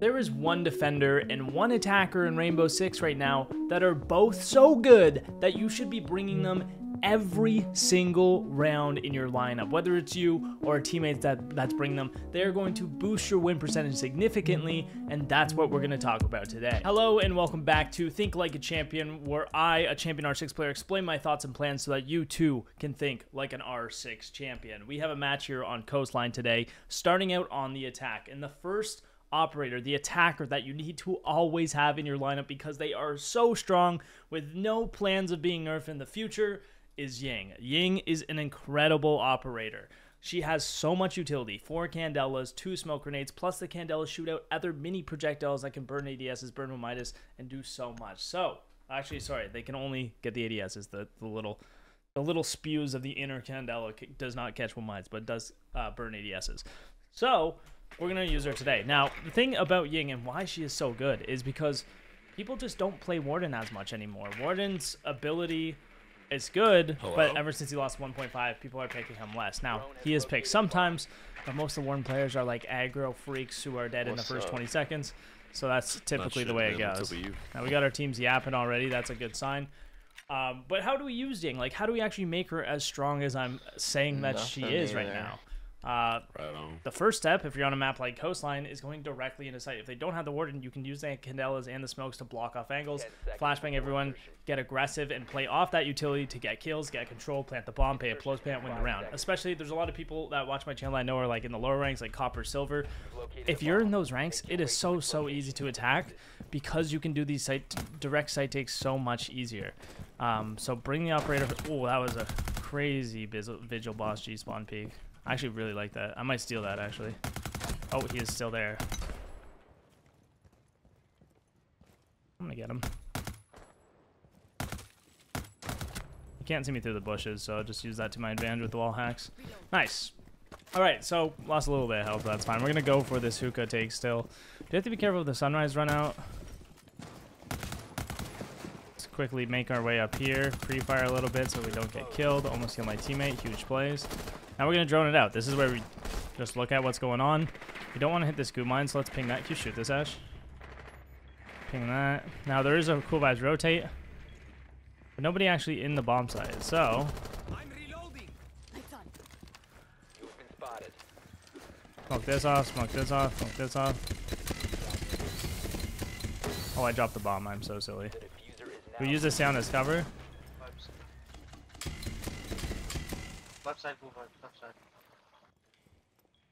There is one defender and one attacker in Rainbow Six right now that are both so good that you should be bringing them every single round in your lineup. Whether it's you or teammates teammate that, that's bringing them, they're going to boost your win percentage significantly, and that's what we're going to talk about today. Hello, and welcome back to Think Like a Champion, where I, a Champion R6 player, explain my thoughts and plans so that you too can think like an R6 champion. We have a match here on Coastline today, starting out on the attack. In the first operator, the attacker that you need to always have in your lineup because they are so strong with no plans of being nerfed in the future is Ying. Ying is an incredible operator. She has so much utility. Four Candelas, two smoke grenades, plus the Candelas shoot out other mini projectiles that can burn ADSs, burn Midas, and do so much. So, actually, sorry, they can only get the ADSs, the, the little the little spews of the inner Candela does not catch one but does uh, burn ADSs. So, we're going to use her today. Now, the thing about Ying and why she is so good is because people just don't play Warden as much anymore. Warden's ability is good, Hello? but ever since he lost 1.5, people are picking him less. Now, he is picked sometimes, but most of the Warden players are like aggro freaks who are dead What's in the first up? 20 seconds. So that's typically the way it goes. Now, we got our teams yapping already. That's a good sign. Um, but how do we use Ying? Like, how do we actually make her as strong as I'm saying that Nothing she is either. right now? Uh, right the first step, if you're on a map like Coastline, is going directly into site. If they don't have the warden, you can use the candelas and the smokes to block off angles, flashbang everyone, get aggressive, and play off that utility to get kills, get control, plant the bomb, pay a close plant, win the round. Especially, there's a lot of people that watch my channel I know are like in the lower ranks, like copper, silver. If you're in those ranks, it is so so easy to attack because you can do these site direct site takes so much easier. Um, so bring the operator. Oh, that was a crazy vigil BOSG spawn peak. I actually really like that. I might steal that, actually. Oh, he is still there. I'm gonna get him. You can't see me through the bushes, so I'll just use that to my advantage with the wall hacks. Nice. Alright, so lost a little bit of health, that's fine. We're gonna go for this hookah take still. Do you have to be careful if the sunrise run out? Let's quickly make our way up here. Pre-fire a little bit so we don't get killed. Almost kill my teammate. Huge plays. Now we're going to drone it out. This is where we just look at what's going on. We don't want to hit this Gu mine, so let's ping that. Can you shoot this, Ash? Ping that. Now there is a cool vibes rotate, but nobody actually in the bomb site. So I'm reloading. You've been spotted. Smoke this off, smoke this off, smoke this off. Oh, I dropped the bomb. I'm so silly. We use this sound as cover. Left side, left side.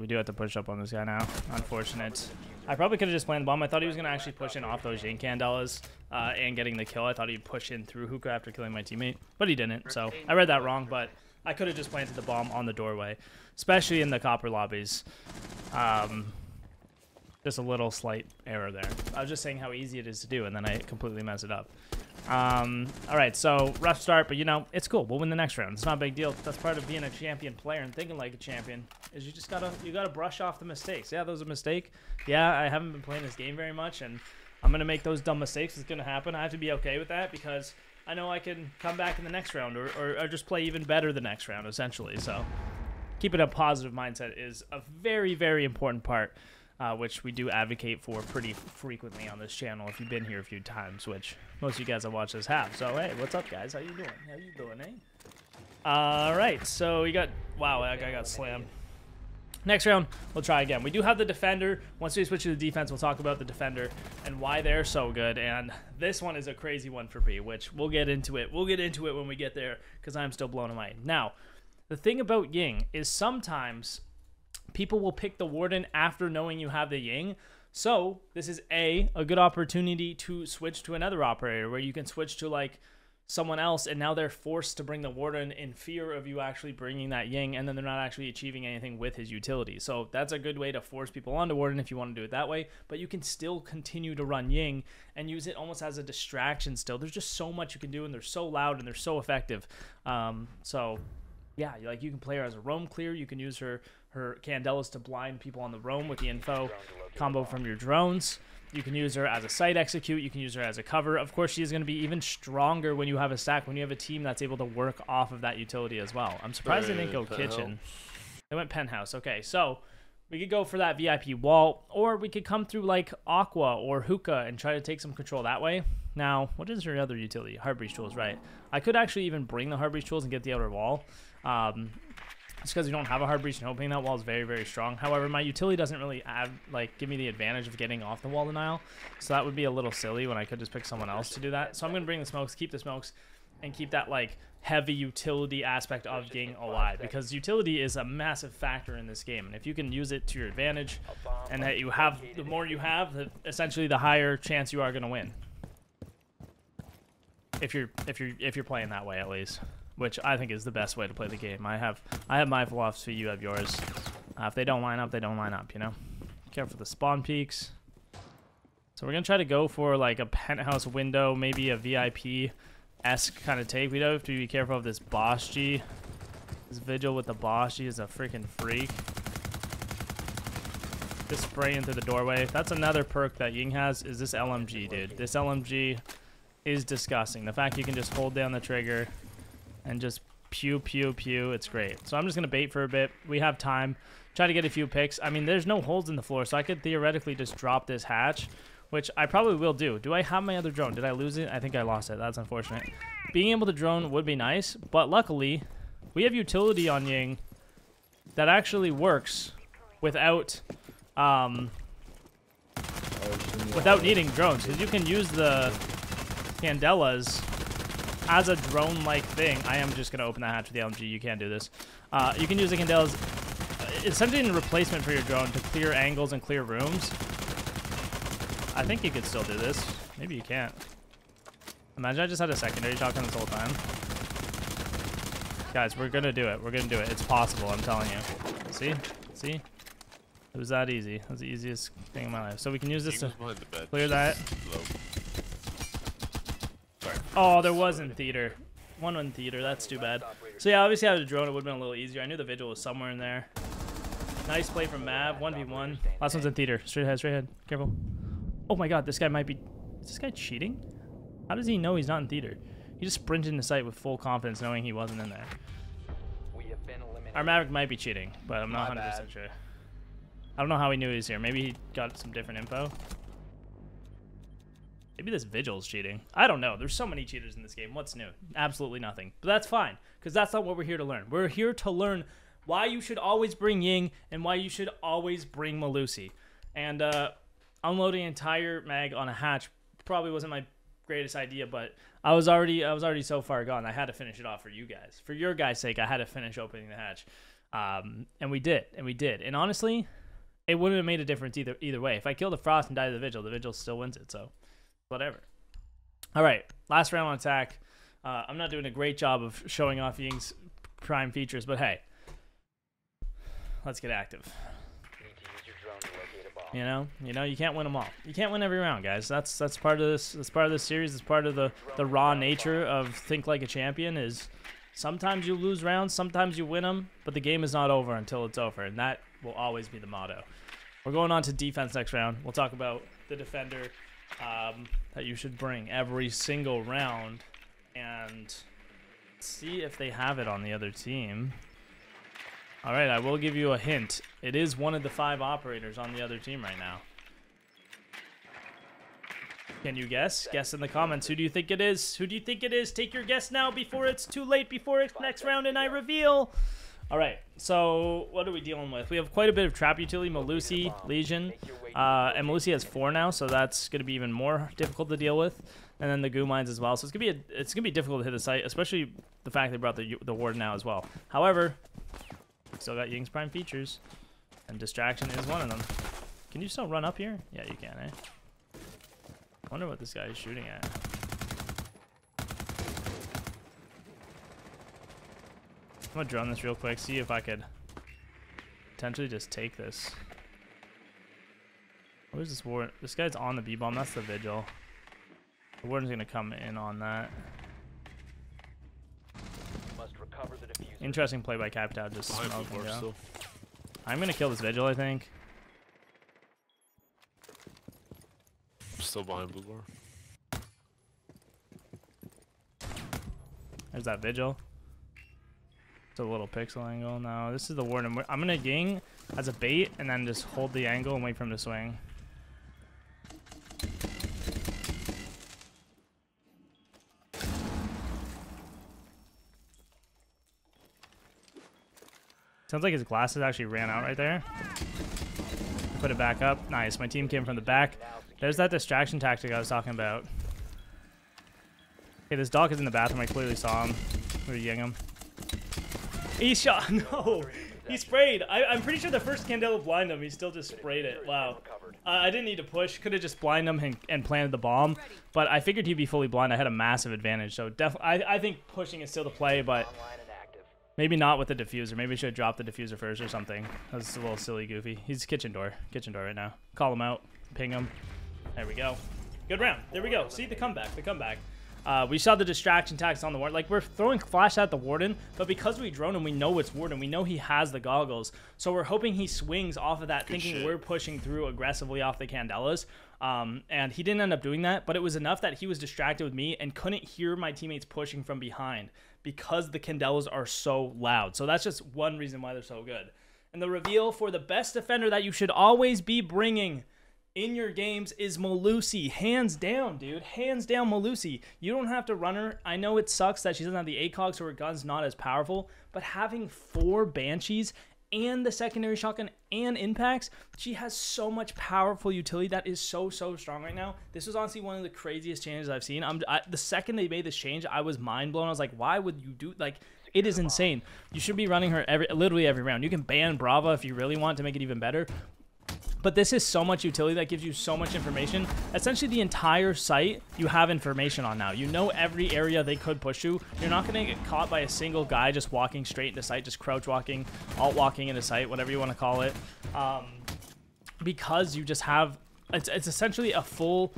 We do have to push up on this guy now. Unfortunate. I probably could have just planted the bomb. I thought he was going to actually push in off those Ying Candelas uh, and getting the kill. I thought he'd push in through hookah after killing my teammate, but he didn't. So I read that wrong, but I could have just planted the bomb on the doorway, especially in the copper lobbies. Um, just a little slight error there. I was just saying how easy it is to do, and then I completely mess it up. Um, all right, so rough start, but you know it's cool. We'll win the next round. It's not a big deal. That's part of being a champion player and thinking like a champion. Is you just gotta you gotta brush off the mistakes. Yeah, that was a mistake. Yeah, I haven't been playing this game very much, and I'm gonna make those dumb mistakes. It's gonna happen. I have to be okay with that because I know I can come back in the next round or, or, or just play even better the next round, essentially. So keeping a positive mindset is a very very important part uh, which we do advocate for pretty frequently on this channel if you've been here a few times, which most of you guys that watch this have. So, hey, what's up, guys? How you doing? How you doing, eh? All right, so we got... Wow, that guy got slammed. Next round, we'll try again. We do have the defender. Once we switch to the defense, we'll talk about the defender and why they're so good. And this one is a crazy one for me, which we'll get into it. We'll get into it when we get there because I'm still blown away. Now, the thing about Ying is sometimes people will pick the warden after knowing you have the Ying. So this is a a good opportunity to switch to another operator where you can switch to like someone else and now they're forced to bring the warden in fear of you actually bringing that ying and then they're not actually achieving anything with his utility. So that's a good way to force people onto warden if you want to do it that way but you can still continue to run ying and use it almost as a distraction still. There's just so much you can do and they're so loud and they're so effective. Um, so yeah like you can play her as a roam clear you can use her her candelas to blind people on the roam with the info combo from your drones. You can use her as a site execute. You can use her as a cover. Of course, she is going to be even stronger when you have a stack, when you have a team that's able to work off of that utility as well. I'm surprised they didn't go kitchen. They went penthouse. Okay, so we could go for that VIP wall, or we could come through like Aqua or Hookah and try to take some control that way. Now, what is your other utility? Hard Breach tools, right? I could actually even bring the Hard Breach tools and get the outer wall. Um, because we don't have a Hard Breach and opening that wall is very, very strong. However, my utility doesn't really add, like, give me the advantage of getting off the wall denial. So that would be a little silly when I could just pick someone else to do that. So I'm going to bring the smokes, keep the smokes, and keep that, like, heavy utility aspect of Ying alive. Because utility is a massive factor in this game. And if you can use it to your advantage, and that you have, the more you have, the, essentially the higher chance you are going to win. If you're, if you're, if you're playing that way, at least which I think is the best way to play the game. I have I have my philosophy, you have yours. Uh, if they don't line up, they don't line up, you know? Careful the spawn peaks. So we're going to try to go for like a penthouse window, maybe a VIP-esque kind of take. We don't have to be careful of this BOSG. This Vigil with the BOSG is a freaking freak. Just spraying through the doorway. That's another perk that Ying has, is this LMG, dude. This LMG is disgusting. The fact you can just hold down the trigger and just pew, pew, pew. It's great. So I'm just going to bait for a bit. We have time. Try to get a few picks. I mean, there's no holes in the floor, so I could theoretically just drop this hatch, which I probably will do. Do I have my other drone? Did I lose it? I think I lost it. That's unfortunate. Being able to drone would be nice, but luckily, we have utility on Ying that actually works without um, without needing drones, because you can use the Candelas as a drone-like thing, I am just going to open that hatch with the LMG. You can't do this. Uh, you can use the Candelas uh, essentially a replacement for your drone to clear angles and clear rooms. I think you could still do this. Maybe you can't. Imagine I just had a secondary shotgun this whole time. Guys, we're going to do it. We're going to do it. It's possible, I'm telling you. See? See? It was that easy. That was the easiest thing in my life. So we can use this to clear that. Oh, there was in theater. One in theater. That's too bad. So yeah, obviously I had a drone. It would have been a little easier. I knew the vigil was somewhere in there. Nice play from Mav. 1v1. Last one's in theater. Straight ahead, straight ahead. Careful. Oh my god, this guy might be... Is this guy cheating? How does he know he's not in theater? He just sprinted into site with full confidence knowing he wasn't in there. Our Maverick might be cheating, but I'm not 100% sure. I don't know how he knew he was here. Maybe he got some different info. Maybe this Vigil's cheating. I don't know. There's so many cheaters in this game. What's new? Absolutely nothing. But that's fine, because that's not what we're here to learn. We're here to learn why you should always bring Ying and why you should always bring Melusi. And uh, unloading entire mag on a hatch probably wasn't my greatest idea, but I was already I was already so far gone. I had to finish it off for you guys. For your guys' sake, I had to finish opening the hatch. Um, and we did, and we did. And honestly, it wouldn't have made a difference either either way. If I killed the frost and died to the vigil, the vigil still wins it. So whatever. All right, last round on attack. Uh, I'm not doing a great job of showing off Ying's prime features, but hey, let's get active. You know, you know, you can't win them all. You can't win every round, guys. That's that's part of this. That's part of this series. It's part of the the raw nature of think like a champion. Is sometimes you lose rounds, sometimes you win them, but the game is not over until it's over, and that will always be the motto. We're going on to defense next round. We'll talk about the defender um, that you should bring every single round and see if they have it on the other team. All right, I will give you a hint. It is one of the five operators on the other team right now. Can you guess? Guess in the comments. Who do you think it is? Who do you think it is? Take your guess now before it's too late, before it's next round and I reveal. All right, so what are we dealing with? We have quite a bit of trap utility, Melusi, Lesion, uh, and Melusi has four now, so that's going to be even more difficult to deal with. And then the Gu mines as well, so it's gonna be a, it's gonna be difficult to hit the site, especially the fact they brought the the ward now as well. However, still got Ying's prime features, and distraction is one of them. Can you still run up here? Yeah, you can. Eh? I wonder what this guy is shooting at. I'm gonna drone this real quick, see if I could potentially just take this. Where's this warden? This guy's on the B-bomb, that's the vigil. The warden's gonna come in on that. Must recover the diffusion. Interesting play by Capitão, just smoking down. I'm gonna kill this vigil, I think. I'm Still behind blue bar. There's that vigil. It's a little pixel angle. No, this is the warden. I'm gonna ying as a bait and then just hold the angle and wait for him to swing. Sounds like his glasses actually ran out right there. Put it back up. Nice. My team came from the back. There's that distraction tactic I was talking about. Okay, this dog is in the bathroom. I clearly saw him. We ying him. He shot. No. He sprayed. I, am pretty sure the first Candela blind him. He still just sprayed it. Wow. I didn't need to push. Could have just blind him and, and, planted the bomb. But I figured he'd be fully blind. I had a massive advantage. So definitely, I, I think pushing is still the play. But maybe not with the diffuser. Maybe I should have dropped the diffuser first or something. That's a little silly, goofy. He's kitchen door. Kitchen door right now. Call him out. Ping him. There we go. Good round. There we go. See the comeback. The comeback. Uh, we saw the distraction tax on the warden. Like, we're throwing flash at the warden, but because we drone him, we know it's warden. We know he has the goggles. So we're hoping he swings off of that, Good thinking shit. we're pushing through aggressively off the Candelas. Um, and he didn't end up doing that, but it was enough that he was distracted with me and couldn't hear my teammates pushing from behind because the Candelas are so loud. So that's just one reason why they're so good. And the reveal for the best defender that you should always be bringing in your games is Melusi. Hands down, dude. Hands down, Melusi. You don't have to run her. I know it sucks that she doesn't have the ACOG, so her gun's not as powerful, but having four Banshees and the secondary shotgun and impacts, she has so much powerful utility that is so so strong right now. This was honestly one of the craziest changes I've seen. I'm I, the second they made this change, I was mind blown. I was like, why would you do like? It is insane. You should be running her every literally every round. You can ban Brava if you really want to make it even better, but this is so much utility that gives you so much information. Essentially, the entire site you have information on now. You know every area they could push you. You're not going to get caught by a single guy just walking straight into site, just crouch walking, alt walking into site, whatever you want to call it. Um, because you just have, it's, it's essentially a full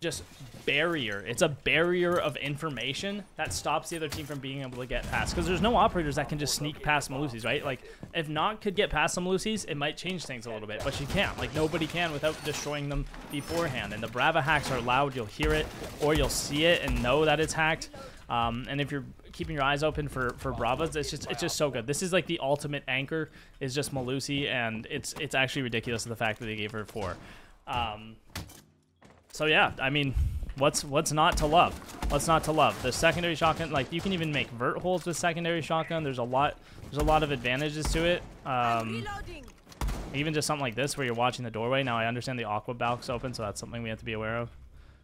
just barrier. It's a barrier of information that stops the other team from being able to get past. Because there's no operators that can just sneak past Melusi's, right? Like, if Nøkk could get past some Melusi's, it might change things a little bit. But she can't. Like, nobody can without destroying them beforehand. And the Brava hacks are loud. You'll hear it, or you'll see it and know that it's hacked. Um, and if you're keeping your eyes open for for Bravas, it's just it's just so good. This is like the ultimate anchor is just Melusi, and it's it's actually ridiculous the fact that they gave her four. Um, so yeah, I mean, what's what's not to love? What's not to love? The secondary shotgun, like you can even make vert holes with secondary shotgun. There's a lot there's a lot of advantages to it. Um, even just something like this where you're watching the doorway. Now I understand the aqua balk's open, so that's something we have to be aware of.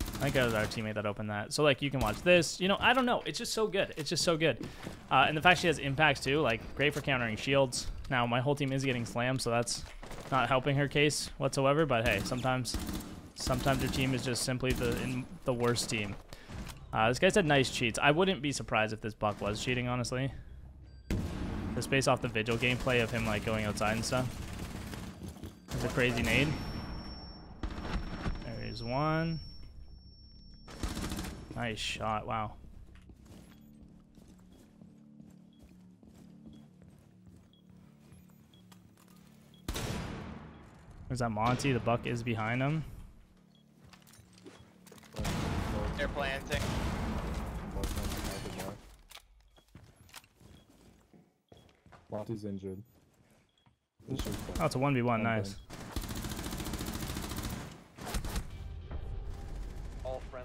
I think it was our teammate that opened that. So like you can watch this. You know, I don't know. It's just so good. It's just so good. Uh, and the fact she has impacts too, like great for countering shields. Now my whole team is getting slammed, so that's not helping her case whatsoever. But hey, sometimes Sometimes your team is just simply the in the worst team. Uh, this guy said nice cheats. I wouldn't be surprised if this buck was cheating, honestly. Just based off the Vigil gameplay of him like going outside and stuff. It's a crazy nade. There's one. Nice shot. Wow. There's that Monty. The buck is behind him. They're planting. Monty's injured. Oh, it's a 1v1, nice.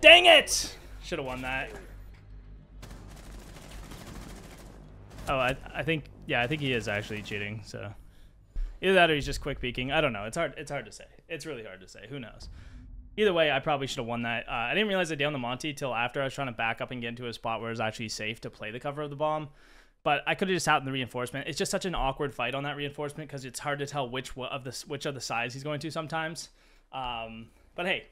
Dang it! Should have won that. Oh, I, I think, yeah, I think he is actually cheating, so. Either that or he's just quick peeking. I don't know. It's hard, it's hard to say. It's really hard to say. Who knows? Either way, I probably should have won that. Uh, I didn't realize I downed the Monty till after I was trying to back up and get into a spot where it was actually safe to play the cover of the bomb. But I could have just out in the reinforcement. It's just such an awkward fight on that reinforcement because it's hard to tell which of the which of the sides he's going to sometimes. Um, but hey,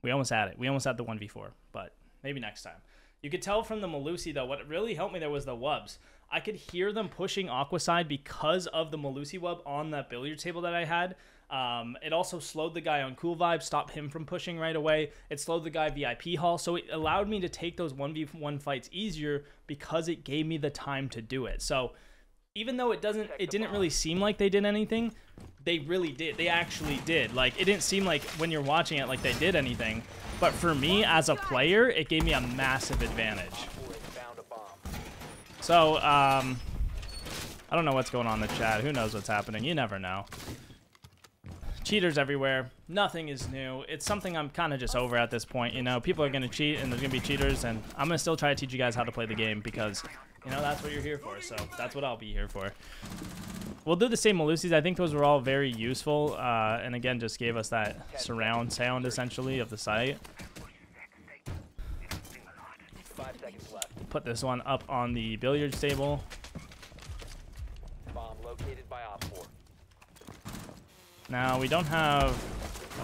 we almost had it. We almost had the one v four, but maybe next time. You could tell from the Melusi though. What really helped me there was the wubs. I could hear them pushing Aqua side because of the Melusi web on that billiard table that I had. Um, it also slowed the guy on Cool Vibe, stopped him from pushing right away. It slowed the guy VIP Hall, so it allowed me to take those 1v1 fights easier because it gave me the time to do it. So even though it doesn't it didn't really seem like they did anything, they really did. They actually did. Like it didn't seem like when you're watching it like they did anything, but for me as a player, it gave me a massive advantage. So, um I don't know what's going on in the chat. Who knows what's happening? You never know. Cheaters everywhere. Nothing is new. It's something I'm kind of just over at this point. You know, people are going to cheat and there's going to be cheaters, and I'm going to still try to teach you guys how to play the game because, you know, that's what you're here for. So that's what I'll be here for. We'll do the same Melusis. I think those were all very useful, uh, and again, just gave us that surround sound essentially of the site. Put this one up on the billiards table. Bomb located by Op 4. Now, we don't have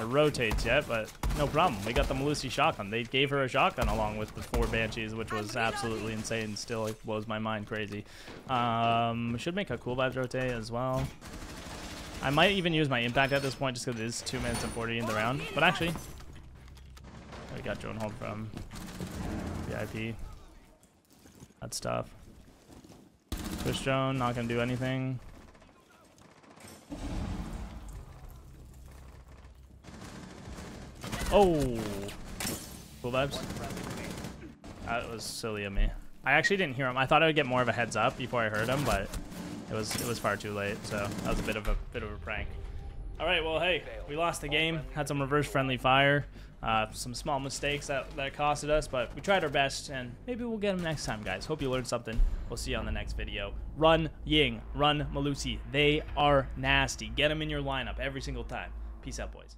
a rotates yet, but no problem. We got the Melusi shotgun. They gave her a shotgun along with the four Banshees, which was absolutely insane. Still, it blows my mind crazy. Um, should make a cool vibes rotate as well. I might even use my impact at this point just because it is 2 minutes and 40 in the round. But actually, we got drone hold from VIP. That stuff. Push drone, not to do anything. Oh! Cool vibes. That was silly of me. I actually didn't hear him. I thought I would get more of a heads up before I heard him, but it was it was far too late. So that was a bit of a bit of a prank. All right, well, hey, we lost the game. Had some reverse friendly fire. Uh, some small mistakes that, that costed us, but we tried our best, and maybe we'll get them next time, guys. Hope you learned something. We'll see you on the next video. Run Ying, run Melusi. They are nasty. Get them in your lineup every single time. Peace out, boys.